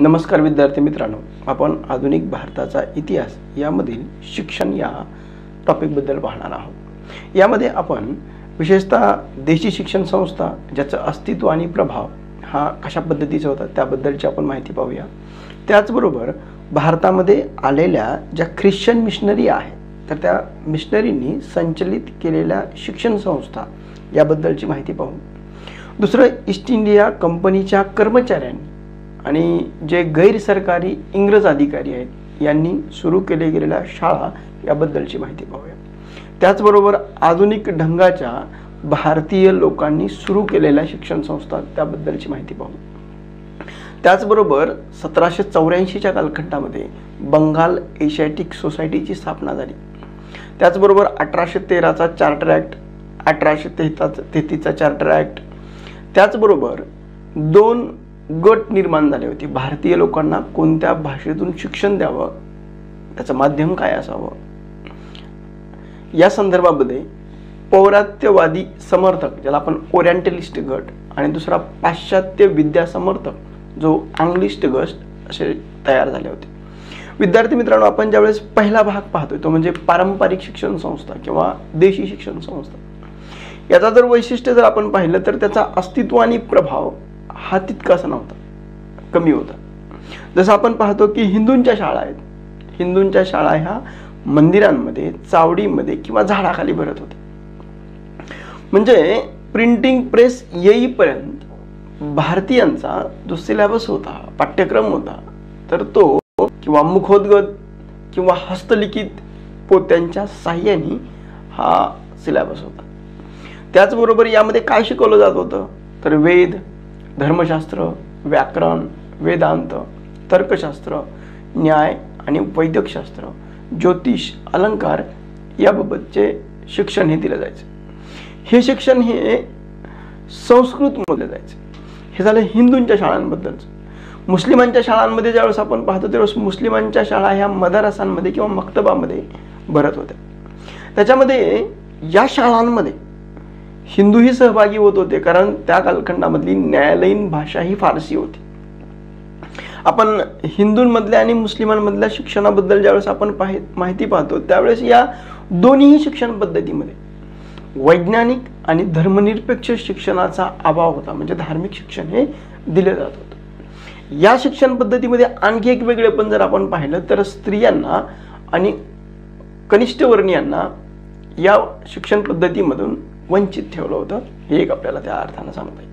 नमस्कार विद्यार्थी मित्रांनो. आपण आधुनिक भारताचा इतिहास यामधील शिक्षण या टॉपिकबद्दल पाहणार आहोत. यामध्ये आपण विशेषतः देशी शिक्षण संस्था ज्याचं अस्तित्व आणि प्रभाव हा कशा पद्धतीचा होता त्याबद्दलची आपण माहिती पाहूया. त्याचबरोबर भारतामध्ये आलेल्या ज्या ख्रिश्चन मिशनरी आहेत तर त्या मिशनरींनी संचलित केलेल्या शिक्षण संस्था याबद्दलची माहिती पाहू. दुसरं ईस्ट इंडिया कंपनीच्या कर्मचाऱ्यांनी आणि जे गैरसरकारी इंग्रज अधिकारी आहेत यांनी सुरू केले गेलेल्या शाळा याबद्दलची माहिती पाहूया. त्याचबरोबर आधुनिक ढंगाच्या भारतीय लोकांनी सुरू केलेल्या शिक्षण संस्था त्याबद्दलची माहिती पाहू. त्याचबरोबर सतराशे चौऱ्याऐंशीच्या कालखंडामध्ये बंगाल एशियाटिक सोसायटीची स्थापना झाली. त्याचबरोबर अठराशे तेराचा चार्टर ॲक्ट अठराशे तेहताचा तेहतीसचा चार्टर ॲक्ट त्याचबरोबर दोन गट निर्माण झाले होते. भारतीय लोकांना कोणत्या भाषेतून शिक्षण द्यावं? त्याचं माध्यम काय असावं? या संदर्भामध्ये पौरात्यवादी समर्थक ज्याला आपण ओरिएंटलिस्ट गट आणि दुसरा पाश्चात्य विद्या समर्थक जो अँग्लिस्ट गट असे तयार झाले होते. विद्यार्थी मित्रांनो आपण ज्यावेळेस पहिला भाग पाहतोय तो म्हणजे पारंपरिक शिक्षण संस्था किंवा देशी शिक्षण संस्था. याचा जर वैशिष्ट्य जर आपण पाहिलं तर त्याचा अस्तित्व आणि प्रभाव हा तितकासा नव्हता. कमी होता. जसं आपण पाहतो की हिंदूंच्या शाळा आहेत. हिंदूंच्या शाळा ह्या मंदिरांमध्ये चावडीमध्ये किंवा झाडाखाली भरत होते म्हणजे प्रिंटिंग प्रेस येईपर्यंत भारतीयांचा जो सिलेबस होता पाठ्यक्रम होता तर तो किंवा मुखोद्गत किंवा हस्तलिखित पोत्यांच्या साह्याने हा सिलेबस होता. त्याचबरोबर यामध्ये काय शिकवलं जात होतं? तर वेद धर्मशास्त्र व्याकरण वेदांत तर्कशास्त्र न्याय आणि वैद्यकशास्त्र ज्योतिष अलंकार याबाबतचे शिक्षण हे दिलं जायचं. हे शिक्षण हे संस्कृतमध्ये जायचं. हे झालं हिंदूंच्या शाळांबद्दलचं. मुस्लिमांच्या शाळांमध्ये ज्यावेळेस आपण पाहतो त्यावेळेस मुस्लिमांच्या शाळा ह्या मदारसांमध्ये किंवा मक्तबामध्ये भरत होत्या. त्याच्यामध्ये या शाळांमध्ये हिंदूही सहभागी होत होते कारण त्या कालखंडामधली न्यायालयीन भाषा ही फारसी होती. आपण हिंदूंमधल्या आणि मुस्लिमांमधल्या शिक्षणाबद्दल ज्यावेळेस आपण पाहि माहिती पाहतो त्यावेळेस या दोन्ही शिक्षण पद्धतीमध्ये वैज्ञानिक आणि धर्मनिरपेक्ष शिक्षणाचा अभाव होता म्हणजे धार्मिक शिक्षण हे दिले जात होतं. या शिक्षण पद्धतीमध्ये आणखी एक वेगळे पण जर आपण पाहिलं तर स्त्रियांना आणि कनिष्ठ वर्णीयांना या शिक्षण पद्धतीमधून वंचित ठेवलं होतं. हे एक आपल्याला त्या अर्थानं सांगता येईल.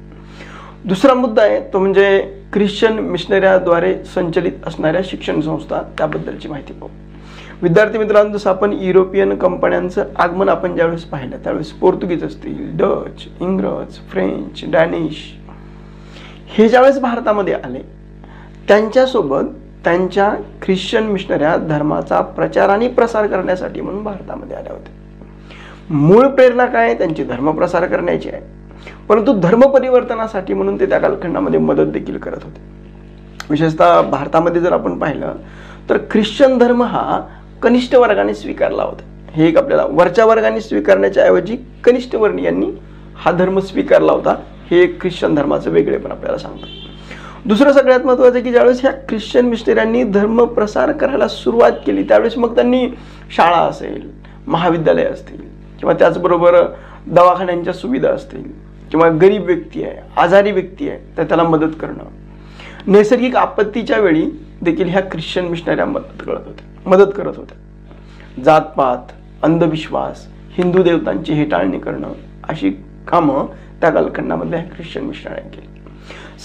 दुसरा मुद्दा आहे तो म्हणजे ख्रिश्चन मिशनऱ्याद्वारे संचलित असणाऱ्या शिक्षण संस्था त्याबद्दलची माहिती पाहू. विद्यार्थी मित्रांनो जसं आपण युरोपियन कंपन्यांचं आगमन आपण ज्यावेळेस पाहिलं त्यावेळेस पोर्तुगीज असतील डच इंग्रज फ्रेंच डॅनिश हे ज्यावेळेस भारतामध्ये आले त्यांच्यासोबत त्यांच्या ख्रिश्चन मिशनऱ्या धर्माचा प्रचार आणि प्रसार करण्यासाठी म्हणून भारतामध्ये आल्या होत्या. मूळ प्रेरणा काय त्यांची धर्मप्रसार करण्याची आहे. परंतु धर्म परिवर्तनासाठी म्हणून ते त्या कालखंडामध्ये मदत देखील करत होते. विशेषतः भारतामध्ये जर आपण पाहिलं तर ख्रिश्चन धर्म हा कनिष्ठ वर्गाने स्वीकारला होता. हे एक आपल्याला वरच्या वर्गाने स्वीकारण्याच्या ऐवजी कनिष्ठ वर्णीयांनी हा धर्म स्वीकारला होता. हे एक ख्रिश्चन धर्माचं वेगळे पण आपल्याला सांगतं. दुसरं सगळ्यात महत्त्वाचं की ज्यावेळेस ह्या ख्रिश्चन मिस्टरांनी धर्म प्रसार करायला सुरुवात केली त्यावेळेस मग त्यांनी शाळा असेल महाविद्यालय असतील किंवा त्याचबरोबर दवाखान्यांच्या सुविधा असतील किंवा गरीब व्यक्ती आहे आजारी व्यक्ती आहे तर त्याला मदत करणं. नैसर्गिक आपत्तीच्या वेळी देखील ह्या ख्रिश्चन मिशनऱ्या मदत करत होत्या. मदत करत होत्या. जातपात अंधविश्वास हिंदू देवतांची हेटाळणी करणं अशी कामं त्या कालखंडामध्ये ह्या ख्रिश्चन मिशनऱ्या केली.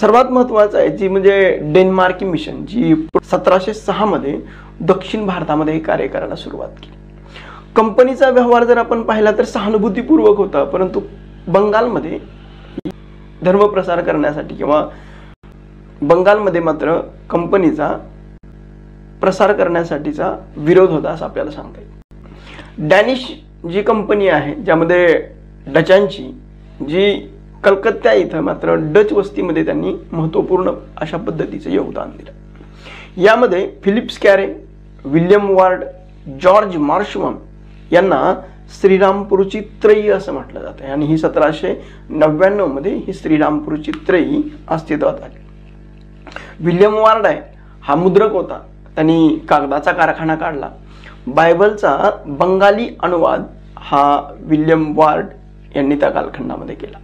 सर्वात महत्त्वाचं आहे जी म्हणजे डेन्मार्क मिशन जी सतराशे सहामध्ये दक्षिण भारतामध्ये कार्य करायला सुरुवात केली. कंपनीचा व्यवहार जर आपण पाहिला तर सहानुभूतीपूर्वक होता परंतु बंगालमध्ये धर्मप्रसार करण्यासाठी किंवा बंगालमध्ये मात्र कंपनीचा प्रसार करण्यासाठीचा विरोध होता असं आपल्याला सांगता येईल. डॅनिश जी कंपनी आहे ज्यामध्ये डचांची जी कलकत्ता इथं मात्र डच वस्तीमध्ये त्यांनी महत्त्वपूर्ण अशा पद्धतीचं योगदान दिलं. यामध्ये Phillips Carey William Ward George Marshman यांना श्रीरामपूरची त्रयी असं म्हटलं जातं. आणि ही सतराशे नव्याण्णवमध्ये ही श्रीरामपूरची त्रयी अस्तित्वात आली. विल्यम वार्ड हा मुद्रक होता. त्यांनी कागदाचा कारखाना काढला. बायबलचा बंगाली अनुवाद हा विल्यम वार्ड यांनी त्या कालखंडामध्ये केला.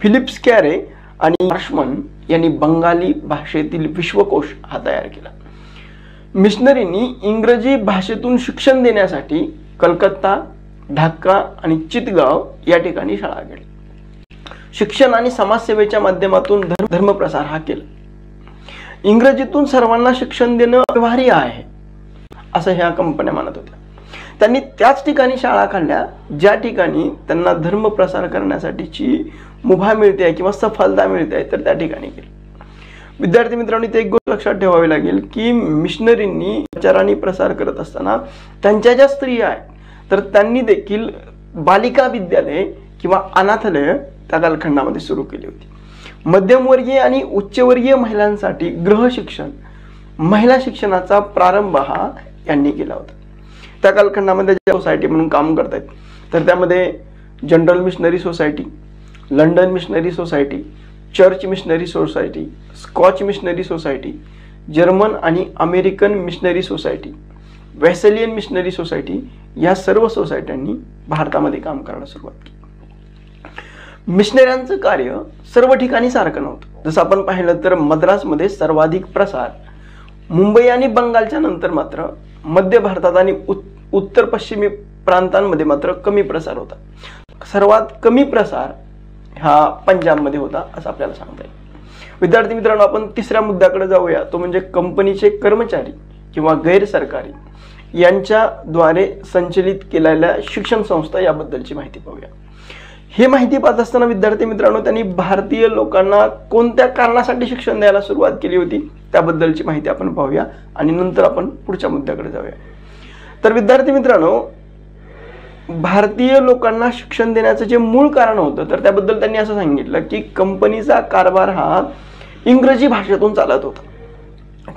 फिलिप्स कॅरे आणि हर्षमन यांनी बंगाली भाषेतील विश्वकोश हा तयार केला. मिशनरींनी इंग्रजी भाषेतून शिक्षण देण्यासाठी कलकत्ता ढाका आणि चितगाव या ठिकाणी शाळा केली शिक्षण आणि समाजसेवेच्या माध्यमातून धर्म धर्मप्रसार हा केला. इंग्रजीतून सर्वांना शिक्षण देणं व्यवहार्य आहे असं ह्या कंपन्या मानत होत्या. त्यांनी त्याच ठिकाणी शाळा काढल्या ज्या ठिकाणी त्यांना धर्म प्रसार करण्यासाठीची मुभा मिळते किंवा सफलता मिळते तर त्या ठिकाणी केली विद्यार्थी मित्रांनी ते एक गोष्ट लक्षात ठेवावी लागेल की मिशनरींनी विचारांनी प्रसार करत असताना त्यांच्या ज्या स्त्रिया आहेत तर त्यांनी देखील बालिका विद्यालय किंवा अनाथालय त्या कालखंडामध्ये सुरू केली होती. मध्यमवर्गीय आणि उच्चवर्गीय महिलांसाठी ग्रह शिक्षण महिला शिक्षणाचा प्रारंभ हा यांनी केला होता. त्या कालखंडामध्ये ज्या सोसायटी म्हणून काम करत आहेत तर त्यामध्ये general missionary society London missionary society church missionary society Scotch missionary society German आणि American missionary society Wesleyan missionary society या सर्व सोसायट्यांनी भारतामध्ये काम करायला सुरुवात केली. मिशनऱ्यांचं कार्य सर्व ठिकाणी सारखं नव्हतं. जसं आपण पाहिलं तर मद्रासमध्ये सर्वाधिक प्रसार मुंबई आणि बंगालच्या नंतर मात्र मध्य भारतात आणि उत्तर पश्चिमी प्रांतांमध्ये मात्र कमी प्रसार होता. सर्वात कमी प्रसार हा पंजाबमध्ये होता असं आपल्याला सांगता येईल. विद्यार्थी मित्रांनो आपण तिसऱ्या मुद्द्याकडे जाऊया. तो म्हणजे कंपनीचे कर्मचारी किंवा गैरसरकारी यांच्याद्वारे संचलित केलेल्या शिक्षण संस्था याबद्दलची माहिती पाहूया. हे माहिती पाहत असताना विद्यार्थी मित्रांनो त्यांनी भारतीय लोकांना कोणत्या कारणासाठी शिक्षण द्यायला सुरुवात केली होती? त्याबद्दलची माहिती आपण पाहूया आणि नंतर आपण पुढच्या मुद्द्याकडे जाऊया. तर विद्यार्थी मित्रांनो भारतीय लोकांना शिक्षण देण्याचं जे मूळ कारण होतं तर त्याबद्दल त्यांनी असं सांगितलं की कंपनीचा कारभार हा इंग्रजी भाषेतून चालत होता.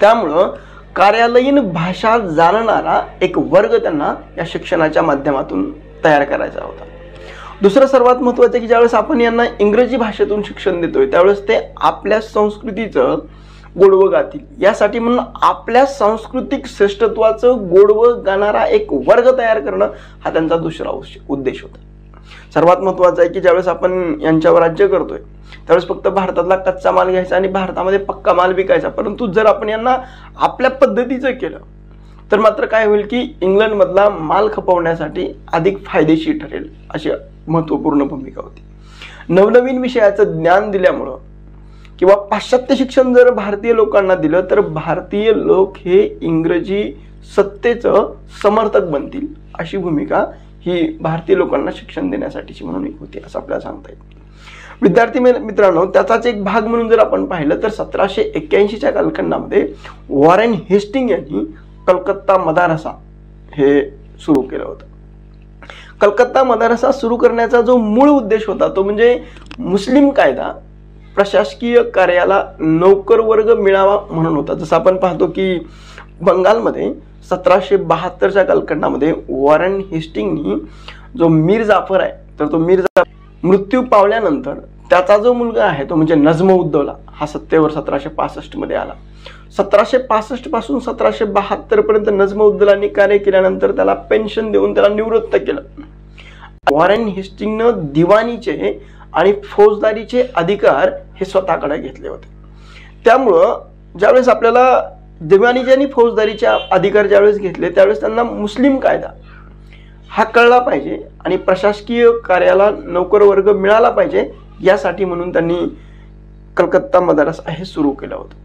त्यामुळं कार्यालयीन भाषा जाणणारा एक वर्ग त्यांना या शिक्षणाच्या माध्यमातून तयार करायचा होता. दुसरं सर्वात महत्त्वाचं की ज्यावेळेस आपण यांना इंग्रजी भाषेतून शिक्षण देतोय त्यावेळेस ते आपल्या संस्कृतीचं गोडवं गातील. यासाठी म्हणून आपल्या सांस्कृतिक श्रेष्ठत्वाचं गोडवं गाणारा एक वर्ग तयार करणं हा त्यांचा दुसरा उद्देश होता. सर्वात महत्वाचं आहे की ज्यावेळेस आपण यांच्यावर राज्य करतोय त्यावेळेस फक्त भारतातला कच्चा माल घ्यायचा आणि भारतामध्ये पक्का माल विकायचा. परंतु जर आपण यांना आपल्या पद्धतीचं केलं तर मात्र काय होईल की इंग्लंडमधला माल खपवण्यासाठी अधिक फायदेशीर ठरेल अशी महत्त्वपूर्ण भूमिका होती. नवनवीन विषयाचं ज्ञान दिल्यामुळं किंवा पाश्चात्य शिक्षण जर भारतीय लोकांना दिलं तर भारतीय लोक हे इंग्रजी सत्तेचं समर्थक बनतील अशी भूमिका ही भारतीय लोकांना शिक्षण देण्यासाठीची म्हणून एक होती असं आपल्याला सांगता येईल. विद्यार्थी मित्रांनो त्याचाच एक भाग म्हणून जर आपण पाहिलं तर सतराशे एक्क्याऐंशीच्या कालखंडामध्ये वॉरेन हेस्टिंग यांनी कलकत्ता मदारसा हे सुरू केलं होतं. कलकत्ता मदारसा सुरू करण्याचा जो मूळ उद्देश होता तो म्हणजे मुस्लिम कायदा प्रशासकीय कार्याला नोकर वर्ग मिळावा म्हणून होता. जसं आपण पाहतो की बंगालमध्ये सतराशे बहात्तरच्या कालखंडामध्ये वॉरन हेस्टिंगनी जो मीर जाफर आहे तर तो मीर जाफर मृत्यू पावल्यानंतर त्याचा जो मुलगा आहे तो म्हणजे नजमउद्दौला हा सत्तेवर सतराशे पासष्टमध्ये आला. सतराशे पासष्टपासून सतराशे बहात्तरपर्यंत नजम उद्दौलांनी कार्य केल्यानंतर त्याला पेन्शन देऊन त्याला निवृत्त केलं. वॉरेन हेस्टिंगनं दिवाणीचे आणि फौजदारीचे अधिकार हे स्वतःकडे घेतले होते. त्यामुळं ज्यावेळेस आपल्याला दिवाणीचे फौजदारीचे अधिकार ज्यावेळेस घेतले त्यावेळेस त्यांना मुस्लिम कायदा हा कळला पाहिजे आणि प्रशासकीय कार्याला नोकर वर्ग मिळाला पाहिजे यासाठी म्हणून त्यांनी कलकत्ता मदारास हे सुरू केलं होतं.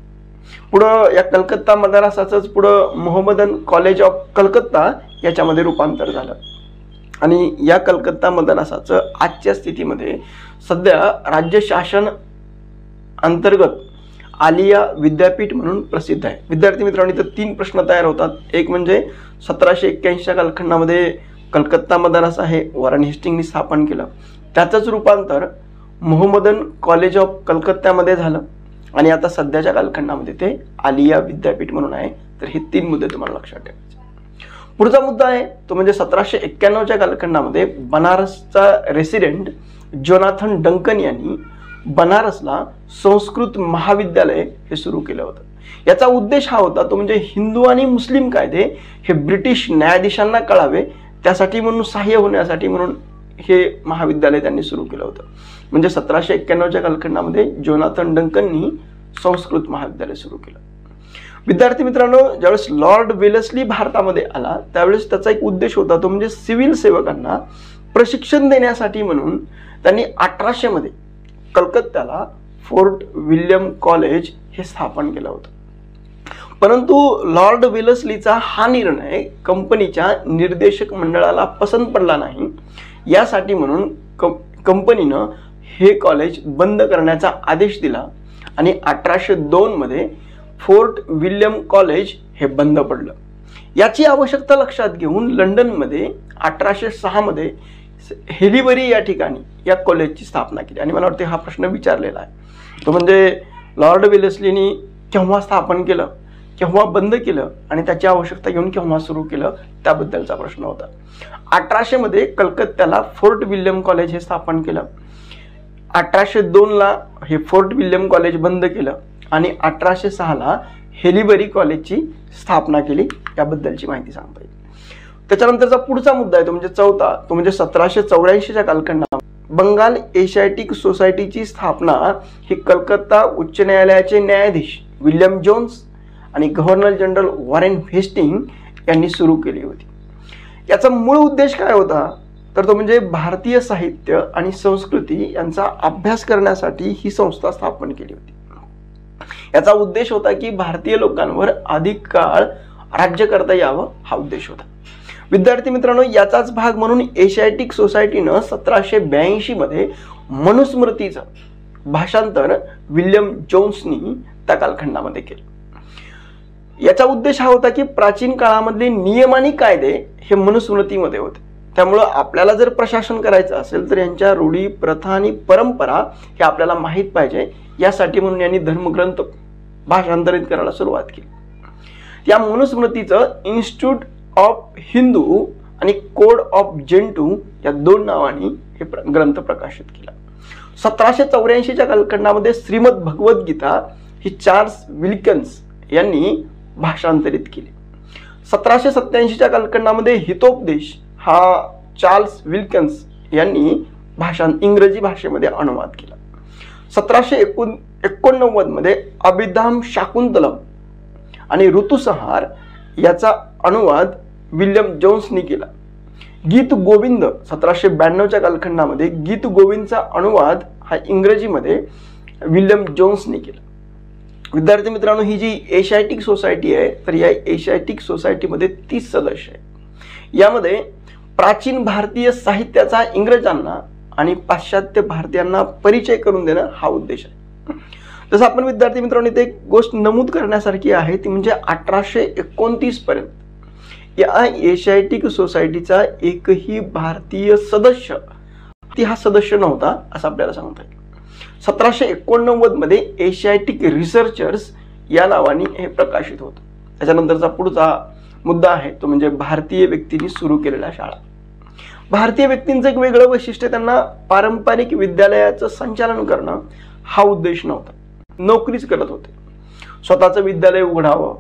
पुढं या कलकत्ता मदारासाचंच पुढं मोहम्मदन कॉलेज ऑफ कलकत्ता याच्यामध्ये रूपांतर झालं. आणि या कलकत्ता मदारसाचं आजच्या स्थितीमध्ये सध्या राज्य शासन अंतर्गत आलिया विद्यापीठ म्हणून प्रसिद्ध आहे. विद्यार्थी मित्रांनो इथं तीन प्रश्न तयार होतात. एक म्हणजे सतराशे एक्क्याऐंशीच्या कालखंडामध्ये कलकत्ता मदारसा आहे वॉरन हेस्टिंगनी स्थापन केलं. त्याचंच रूपांतर मोहम्मदन कॉलेज ऑफ कलकत्त्यामध्ये झालं. आणि आता सध्याच्या कालखंडामध्ये ते आलिया विद्यापीठ म्हणून आहे. तर हे तीन मुद्दे तुम्हाला लक्षात ठेवा. पुढचा मुद्दा आहे तो म्हणजे सतराशे एक्क्याण्णवच्या कालखंडामध्ये बनारसचा रेसिडेंट जोनाथन डंकन यांनी बनारसला संस्कृत महाविद्यालय हे सुरू केलं होतं. याचा उद्देश हा होता तो म्हणजे हिंदू आणि मुस्लिम कायदे हे ब्रिटिश न्यायाधीशांना कळावे त्यासाठी म्हणून सहाय्य होण्यासाठी म्हणून हे महाविद्यालय त्यांनी सुरू केलं होतं. म्हणजे सतराशे एक्क्याण्णवच्या कालखंडामध्ये जोनाथन डंकननी संस्कृत महाविद्यालय सुरू केलं. विद्यार्थी मित्रांनो ज्यावेळेस लॉर्ड वेलसली भारतामध्ये आला त्यावेळेस त्याचा एक उद्देश होता तो म्हणजे सिव्हिल सेवकांना प्रशिक्षण देण्यासाठी म्हणून त्यांनी अठराशे मध्ये कलकत्त्याला फोर्ट विल्यम कॉलेज हे स्थापन केलं होतं. परंतु लॉर्ड विलसलीचा हा निर्णय कंपनीच्या निर्देशक मंडळाला पसंत पडला नाही. यासाठी म्हणून कंपनीनं हे कॉलेज बंद करण्याचा आदेश दिला आणि अठराशे दोनमध्ये फोर्ट विल्यम कॉलेज हे बंद पडलं. याची आवश्यकता लक्षात घेऊन लंडनमध्ये अठराशे सहामध्ये हेलिबरी या ठिकाणी या कॉलेजची स्थापना केली. आणि मला वाटते हा प्रश्न विचारलेला आहे. तो म्हणजे लॉर्ड विलेस्लीनी केव्हा स्थापन केलं केव्हा बंद केलं आणि त्याची आवश्यकता घेऊन केव्हा सुरू केलं त्याबद्दलचा प्रश्न होता. अठराशेमध्ये कलकत्त्याला फोर्ट विल्यम कॉलेज हे स्थापन केलं. अठराशे दोनला हे फोर्ट विल्यम कॉलेज बंद केलं. आणि अठराशे सहाला हेलिबरी कॉलेजची स्थापना केली. याबद्दलची माहिती सांगता येईल त्याच्यानंतरचा पुढचा मुद्दा आहे तो म्हणजे चौथा. तो म्हणजे सतराशे चौऱ्याऐंशीच्या कालखंडात बंगाल एशियाटिक सोसायटीची स्थापना ही कलकत्ता उच्च न्यायालयाचे न्यायाधीश विल्यम जोन्स आणि गव्हर्नर जनरल वॉरेन फेस्टिंग यांनी सुरू केली होती. याचा मूळ उद्देश काय होता? तर तो म्हणजे भारतीय साहित्य आणि संस्कृती यांचा अभ्यास करण्यासाठी ही संस्था स्थापन केली होती. याचा उद्देश होता की भारतीय लोकांवर अधिक काळ राज्य करता यावं हा उद्देश होता. विद्यार्थी मित्रांनो याचाच भाग म्हणून एशियाटिक सोसायटीनं सतराशे ब्याऐंशी मध्ये मनुस्मृतीचं भाषांतर विल्यम जोन्सनी त्या कालखंडामध्ये केलं. याचा उद्देश हा होता की प्राचीन काळामधले नियम आणि कायदे हे मनुस्मृतीमध्ये होते. त्यामुळं आपल्याला जर प्रशासन करायचं असेल तर यांच्या रूढी प्रथा आणि परंपरा हे आपल्याला माहीत पाहिजे. यासाठी म्हणून यांनी धर्मग्रंथ भाषांतरित करायला सुरुवात केली. या मनुस्मृतीचं इन्स्टिट्यूट ऑफ हिंदू आणि कोड ऑफ जेंटू या दोन नावांनी हे ग्रंथ प्रकाशित केला. सतराशे चौऱ्याऐंशीच्या कालखंडामध्ये श्रीमद भगवद्गीता ही चार्ल्स विल्कन्स यांनी भाषांतरित केली. सतराशे सत्याऐंशीच्या कालखंडामध्ये हितोपदेश हा चार्ल्स विल्कन्स यांनी भाषां इंग्रजी भाषेमध्ये अनुवाद केला. सतराशे एकोण एकोणनव्वदमध्ये अभिधाम शाकुंतलम आणि ऋतुसंहार याचा अनुवाद विल्यम जोन्सनी केला. गीत गोविंद सतराशे ब्याण्णवच्या कालखंडामध्ये गीत गोविंदचा अनुवाद हा इंग्रजीमध्ये विल्यम जोन्सनी केला. विद्यार्थी मित्रांनो ही जी एशियाटिक सोसायटी आहे तर या एशियाटिक सोसायटीमध्ये तीस सदस्य आहे यामध्ये प्राचीन भारतीय साहित्याचा इंग्रजांना आणि पाश्चात्य भारतीयांना परिचय करून देणं हा उद्देश आहे. जसं आपण विद्यार्थी मित्रांनो इथे एक गोष्ट नमूद करण्यासारखी आहे ती म्हणजे अठराशे एकोणतीस पर्यंत. या एशियाटिक सोसायटीचा एकही भारतीय सदस्य ती हा सदस्य नव्हता असं आपल्याला सांगता येईल. सतराशे एकोणनव्वदमध्ये एशियाटिक रिसर्चर्स या नावाने हे प्रकाशित होतं. त्याच्यानंतरचा पुढचा मुद्दा आहे तो म्हणजे भारतीय व्यक्तींनी सुरू केलेल्या शाळा. भारतीय व्यक्तींचं एक वेगळं वैशिष्ट्य त्यांना पारंपरिक विद्यालयाचं संचालन करणं हा उद्देश नव्हता. नोकरीच करत होते. स्वतःचं विद्यालय उघडावं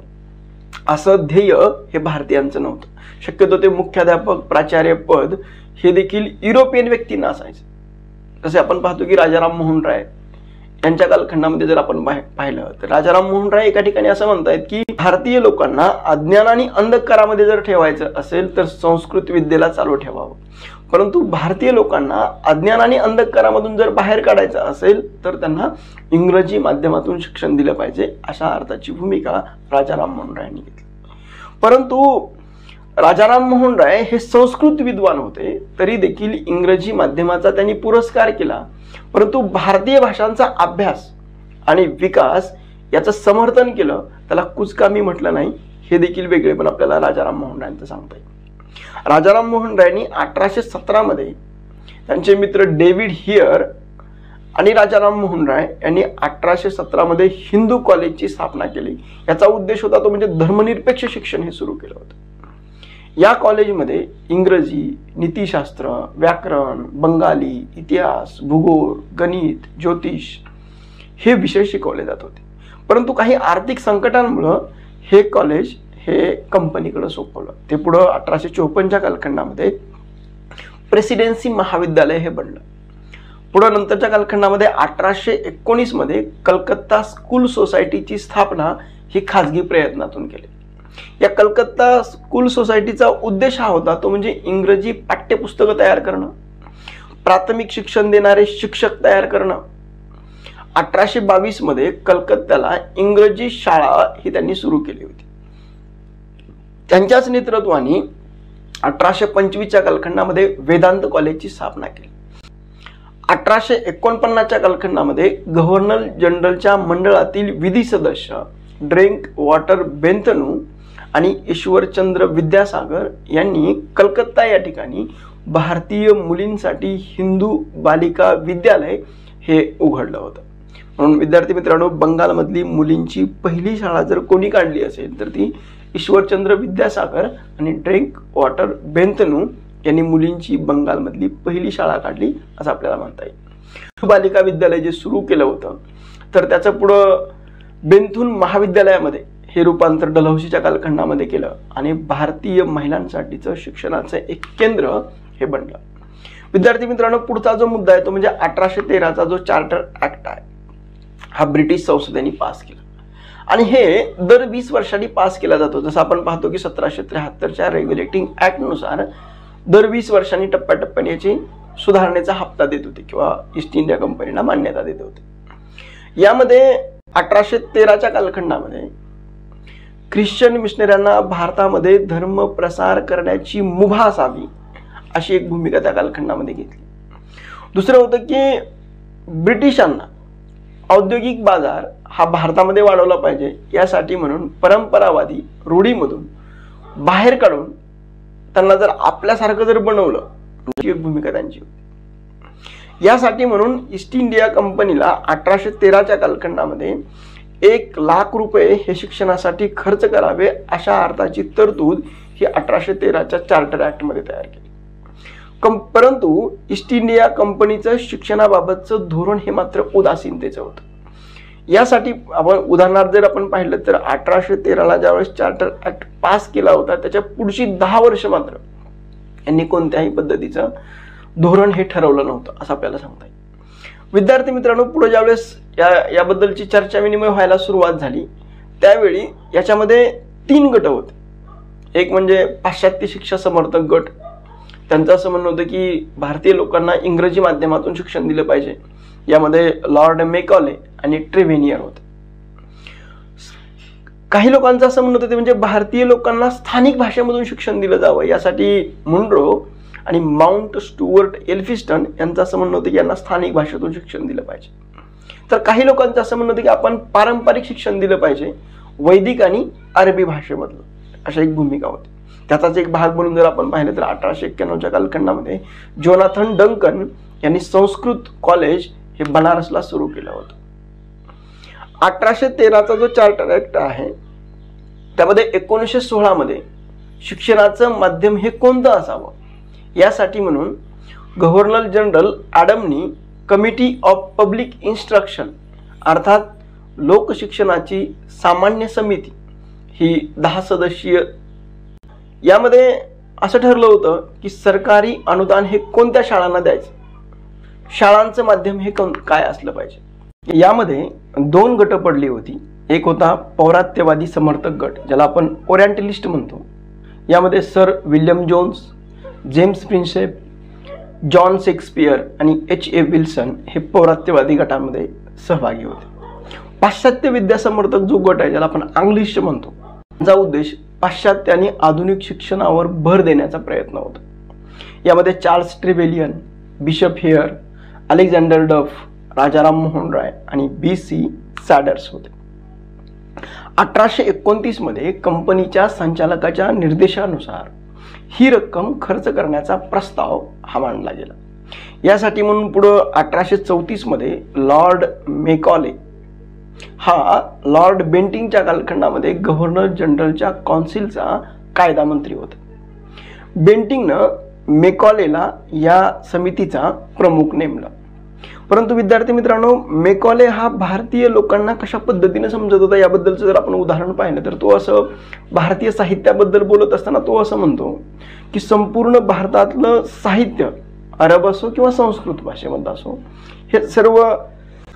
असं ध्येय हे भारतीयांचं नव्हतं. शक्यतो ते मुख्याध्यापक प्राचार्य पद हे देखील युरोपियन व्यक्तींना असायचं. जसे आपण पाहतो की राजाराम मोहन राय यांच्या कालखंडामध्ये जर आपण पाहिलं तर राजाराम मोहन राय एका ठिकाणी असं म्हणतायत की भारतीय लोकांना अज्ञान आणि अंधकारामध्ये जर ठेवायचं असेल तर संस्कृत विद्येला चालू ठेवावं. परंतु भारतीय लोकांना अज्ञान आणि अंधकारामधून जर बाहेर काढायचं असेल तर त्यांना इंग्रजी माध्यमातून शिक्षण दिलं पाहिजे अशा अर्थाची भूमिका राजाराम मोहन रायांनी घेतली. परंतु राजाराम मोहन राय हे संस्कृत विद्वान होते तरी देखील इंग्रजी माध्यमाचा त्यांनी पुरस्कार केला. परंतु भारतीय भाषांचा अभ्यास आणि विकास याचं समर्थन केलं त्याला कुचकामी म्हटलं नाही हे देखील वेगळे पण आपल्याला राजाराम मोहन रायांचं सांगता येईल. राजाराम मोहन रायनी अठराशे सतरामध्ये त्यांचे मित्र डेव्हिड हियर आणि राजाराम मोहन राय यांनी अठराशे सतरामध्ये हिंदू कॉलेजची स्थापना केली. याचा उद्देश होता तो म्हणजे धर्मनिरपेक्ष शिक्षण हे सुरू केलं होतं. या कॉलेजमध्ये इंग्रजी नीतिशास्त्र व्याकरण बंगाली इतिहास भूगोल गणित ज्योतिष हे विषय शिकवले जात होते. परंतु काही आर्थिक संकटांमुळं हे कॉलेज हे कंपनीकडे सोपवलं. ते पुढं अठराशे चोपन्नच्या कालखंडामध्ये प्रेसिडेन्सी महाविद्यालय हे बनलं. पुढं नंतरच्या कालखंडामध्ये अठराशे एकोणीसमध्ये कलकत्ता स्कूल सोसायटीची स्थापना ही खाजगी प्रयत्नातून केली. या कलकत्ता स्कूल सोसायटीचा उद्देश हा होता तो म्हणजे इंग्रजी पाठ्यपुस्तकं तयार करणं प्राथमिक शिक्षण देणारे शिक्षक तयार करणं. अठराशे बावीसमध्ये कलकत्त्याला इंग्रजी शाळा ही त्यांनी सुरू केली होती. त्यांच्याच नेतृत्वाने अठराशे पंचवीसच्या कालखंडामध्ये वेदांत कॉलेजची स्थापना केली. अठराशे एकोणपन्नासच्या कालखंडामध्ये गव्हर्नर जनरलच्या मंडळातील विधी सदस्य ड्रिंक वॉटर बेंतनू आणि ईश्वरचंद्र विद्यासागर यांनी कलकत्ता या ठिकाणी भारतीय मुलींसाठी हिंदू बालिका विद्यालय हे उघडलं होतं. म्हणून विद्यार्थी मित्रांनो बंगालमधली मुलींची पहिली शाळा जर कोणी काढली असेल तर ती ईश्वरचंद्र विद्यासागर आणि ड्रिंक वॉटर बेंतनू यांनी मुलींची बंगालमधली पहिली शाळा काढली असं आपल्याला म्हणता येईल. बालिका विद्यालय जे सुरू केलं होतं तर त्याचं पुढं बेंथून महाविद्यालयामध्ये हे रूपांतर डलहौशीच्या कालखंडामध्ये केलं आणि भारतीय महिलांसाठीचं शिक्षणाचं एक केंद्र हे बनलं. विद्यार्थी मित्रांनो पुढचा जो मुद्दा आहे तो म्हणजे अठराशे तेराचा जो चार्टर ऍक्ट आहे हा ब्रिटिश संसदेने पास केला. आणि हे दर वीस वर्षांनी पास केला जातो. जसं आपण पाहतो की सतराशे त्र्याहत्तरच्या रेग्युलेटिंग ऍक्टनुसार दर वीस वर्षांनी टप्प्याटप्प्याने याची सुधारणेचा हप्ता देत होते किंवा ईस्ट इंडिया कंपनीला मान्यता देत होते. यामध्ये अठराशे तेराच्या कालखंडामध्ये ख्रिश्चन मिशनऱ्यांना भारतामध्ये धर्म प्रसार करण्याची मुभा असावी अशी एक भूमिका त्या कालखंडामध्ये घेतली. दुसरं होतं की ब्रिटिशांना औद्योगिक बाजार हा भारतामध्ये वाढवला पाहिजे यासाठी म्हणून परंपरावादी रूढीमधून बाहेर काढून त्यांना जर आपल्यासारखं जर बनवलं म्हणजे एक भूमिका त्यांची होती. यासाठी म्हणून ईस्ट इंडिया कंपनीला अठराशे तेराच्या कालखंडामध्ये एक लाख रुपये हे शिक्षणासाठी खर्च करावे अशा अर्थाची तरतूद ही अठराशे तेराच्या चार्टर ऍक्टमध्ये तयार केली. कं परंतु ईस्ट इंडिया कंपनीचं शिक्षणाबाबतचं धोरण हे मात्र उदासीनतेचं होतं. यासाठी आपण उदाहरणार्थ जर आपण पाहिलं तर अठराशे तेराला ज्यावेळेस चार्टर ऍक्ट पास केला होता त्याच्या पुढची दहा वर्ष मात्र यांनी कोणत्याही पद्धतीचं धोरण हे ठरवलं नव्हतं असं आपल्याला सांगता येईल. विद्यार्थी मित्रांनो पुढे ज्यावेळेस या याबद्दलची चर्चा विनिमय व्हायला सुरुवात झाली त्यावेळी याच्यामध्ये तीन गट होते. एक म्हणजे पाश्चात्य शिक्षा समर्थक गट त्यांचं असं म्हणणं होतं की भारतीय लोकांना इंग्रजी माध्यमातून शिक्षण दिलं पाहिजे. यामध्ये लॉर्ड मेकॉले आणि ट्रेव्हेनियर होते. काही लोकांचं असं म्हणणं होतं ते म्हणजे भारतीय लोकांना स्थानिक भाषेमधून शिक्षण दिलं जावं यासाठी मुंड्रो आणि माउंट स्टुअर्ट एल्फिस्टन यांचं असं म्हणणं होतं की यांना स्थानिक भाषेतून शिक्षण दिलं पाहिजे. तर काही लोकांचं असं म्हणणं होतं की आपण पारंपरिक शिक्षण दिलं पाहिजे वैदिक आणि अरबी भाषेमधलं. अशा एक भूमिका होती. त्याचाच एक भाग म्हणून जर आपण पाहिलं तर अठराशे एक्क्याण्णवच्या कालखंडामध्ये जोनाथन डंकन यांनी संस्कृत कॉलेज हे बनारसला सुरू केलं होतं. अठराशे तेराचा जो चार्टर ऍक्ट आहे त्यामध्ये एकोणीसशे सोळामध्ये शिक्षणाचं माध्यम हे कोणतं असावं? यासाठी म्हणून गव्हर्नर जनरल ॲडमनी कमिटी ऑफ पब्लिक इन्स्ट्रक्शन अर्थात लोकशिक्षणाची सामान्य समिती ही दहा सदस्यीय यामध्ये असं ठरलं होतं की सरकारी अनुदान हे कोणत्या शाळांना द्यायचं? शाळांचं माध्यम हे काय असलं पाहिजे? यामध्ये दोन गट पडली होती. एक होता पौरात्यवादी समर्थक गट ज्याला आपण ओरिएंटलिस्ट म्हणतो. यामध्ये sir William Jones James Prinsep John Shakespeare आणि एच ए विल्सन हे पौरात्यवादी गटामध्ये सहभागी होते. पाश्चात्य विद्यासमर्थक जो गट आहे ज्याला आपण आंग्लिश म्हणतो त्याचा उद्देश पाश्चात्य आणि आधुनिक शिक्षणावर भर देण्याचा प्रयत्न होता. यामध्ये Charles Trevelyan bishop Hare Alexander Duff Rajaram Mohan Roy आणि बी सी सॅडर्स होते. अठराशे एकोणतीसमध्ये कंपनीच्या संचालकाच्या निर्देशानुसार ही रक्कम खर्च करण्याचा प्रस्ताव हा मांडला गेला. यासाठी म्हणून पुढं अठराशे चौतीसमध्ये लॉर्ड मेकॉले हा लॉर्ड बेंटिंगच्या कालखंडामध्ये गव्हर्नर जनरलच्या कौन्सिलचा कायदा मंत्री होता. बेंटिंगनं मेकॉलेला या समितीचा प्रमुख नेमला. परंतु विद्यार्थी मित्रांनो मेकॉले हा भारतीय लोकांना कशा पद्धतीने समजत होता याबद्दलचं जर आपण उदाहरण पाहिलं तर तो असं भारतीय साहित्याबद्दल बोलत असताना तो असं म्हणतो की संपूर्ण भारतातलं साहित्य अरब असो किंवा संस्कृत भाषेमध्ये असो हे सर्व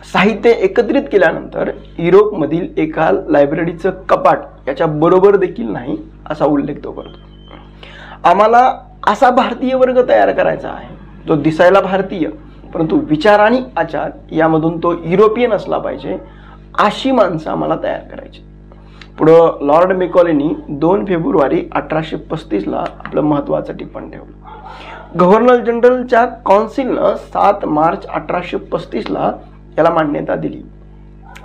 साहित्य एकत्रित केल्यानंतर युरोपमधील एका लायब्ररीचं कपाट याच्या बरोबर देखील नाही असा उल्लेख तो करतो. आम्हाला असा भारतीय वर्ग तयार करायचा आहे. जो दिसायला भारतीय परंतु विचार आणि आचार यामधून तो युरोपियन असला पाहिजे अशी माणसं आम्हाला तयार करायची. पुढं लॉर्ड मेकॉलेनी दोन फेब्रुवारी अठराशे पस्तीसला आपलं महत्त्वाचं टिप्पण ठेवलं. गव्हर्नर जनरलच्या कौन्सिलनं सात मार्च अठराशे पस्तीसला याला मान्यता दिली.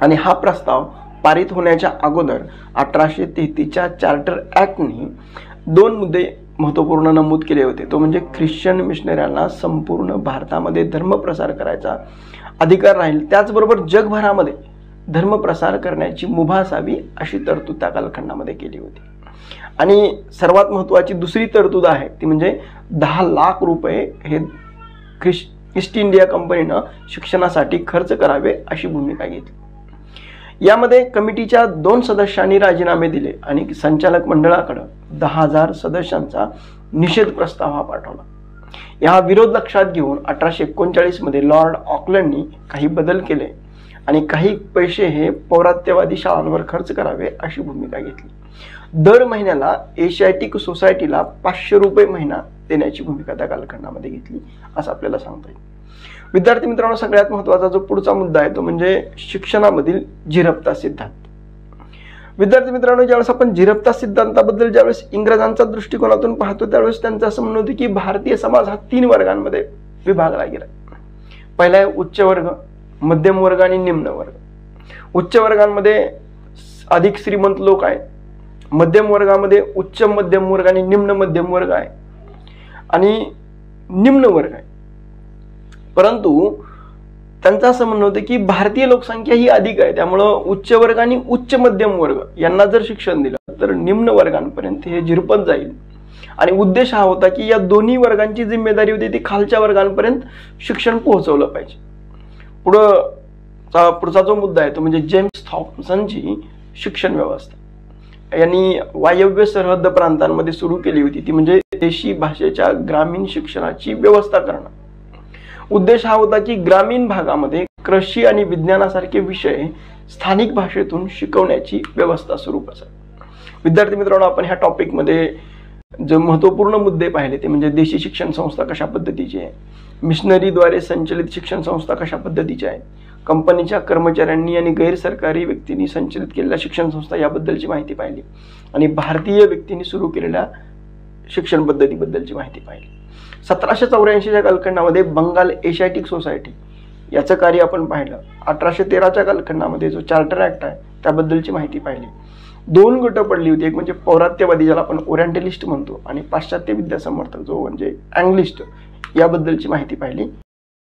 आणि हा प्रस्ताव पारित होण्याच्या अगोदर अठराशे तेहतीसच्या चार्टर ॲक्टने दोन मुद्दे महत्त्वपूर्ण नमूद केले होते. तो म्हणजे ख्रिश्चन मिशनऱ्यांना संपूर्ण भारतामध्ये धर्मप्रसार करायचा अधिकार राहील. त्याचबरोबर जगभरामध्ये धर्मप्रसार करण्याची मुभा असावी अशी तरतूद त्या कालखंडामध्ये केली होती. आणि सर्वात महत्त्वाची दुसरी तरतूद आहे ती म्हणजे दहा लाख रुपये हे ख्रिश ईस्ट इंडिया कंपनीनं शिक्षणासाठी खर्च करावे अशी भूमिका घेतली. यामध्ये कमिटीच्या दोन सदस्यांनी राजीनामे दिले आणि संचालक मंडळाकडं दहा हजार सदस्यांचा निषेध प्रस्ताव हा पाठवला. या विरोध लक्षात घेऊन अठराशे एकोणचाळीसमध्ये लॉर्ड ऑकलंडनी काही बदल केले आणि काही पैसे हे पौरात्यवादी शाळांवर खर्च करावे अशी भूमिका घेतली. दर महिन्याला एशियाटिक सोसायटीला पाचशे रुपये महिना देण्याची भूमिका त्या कालखंडामध्ये घेतली असं आपल्याला सांगता येईल. विद्यार्थी मित्रांनो सगळ्यात महत्त्वाचा जो पुढचा मुद्दा आहे तो म्हणजे शिक्षणामधील झिरपता सिद्धांत. विद्यार्थी मित्रांनो ज्यावेळेस आपण झिरपता सिद्धांताबद्दल ज्यावेळेस इंग्रजांचा दृष्टिकोनातून पाहतो त्यावेळेस त्यांचं असं म्हणणं होतं की भारतीय समाज हा तीन वर्गांमध्ये विभागला गेला. पहिला आहे उच्च वर्ग मध्यम वर्ग आणि निम्न वर्ग. उच्च वर्गांमध्ये अधिक श्रीमंत लोक आहेत. मध्यम वर्गामध्ये उच्च मध्यम वर्ग आणि निम्न मध्यम वर्ग आहे. आणि निम्न वर्ग आहे. परंतु त्यांचं असं म्हणणं होतं की भारतीय लोकसंख्या ही अधिक आहे. त्यामुळं उच्च वर्ग आणि उच्च मध्यम वर्ग यांना जर शिक्षण दिलं तर निम्न वर्गांपर्यंत हे झिरपत जाईल. आणि उद्देश हा होता की या दोन्ही वर्गांची जिम्मेदारी होती ती खालच्या वर्गांपर्यंत शिक्षण पोहोचवलं पाहिजे. पुढं पुढचा जो मुद्दा आहे तो म्हणजे जेम्स थॉम्सनची शिक्षण व्यवस्था. यांनी वायव्य सरहद्द प्रांतांमध्ये सुरू केली होती. ती म्हणजे देशी भाषेच्या ग्रामीण शिक्षणाची व्यवस्था करणं. उद्देश हा होता की ग्रामीण भागामध्ये कृषी आणि विज्ञानासारखे विषय स्थानिक भाषेतून शिकवण्याची व्यवस्था सुरू करतात विद्यार्थी मित्रांनो आपण ह्या टॉपिकमध्ये जे महत्त्वपूर्ण मुद्दे पाहिले ते म्हणजे देशी शिक्षण संस्था कशा पद्धतीची आहे? मिशनरीद्वारे संचलित शिक्षण संस्था कशा पद्धतीच्या आहे? कंपनीच्या कर्मचाऱ्यांनी आणि गैरसरकारी व्यक्तींनी संचलित केलेल्या शिक्षण संस्था याबद्दलची माहिती पाहिली. आणि भारतीय व्यक्तींनी सुरू केलेल्या शिक्षण पद्धतीबद्दलची माहिती पाहिली. सतराशे चौऱ्याऐंशीच्या कालखंडामध्ये बंगाल एशियाटिक सोसायटी याचं कार्य आपण पाहिलं. अठराशे तेराच्या कालखंडामध्ये जो चार्टर ॲक्ट आहे त्याबद्दलची माहिती पाहिली. दोन गट पडली होती. एक म्हणजे पौरात्यवादी ज्याला आपण ओरिएंटलिस्ट म्हणतो आणि पाश्चात्य विद्यासमर्थक जो म्हणजे अँग्लिस्ट याबद्दलची माहिती पाहिली.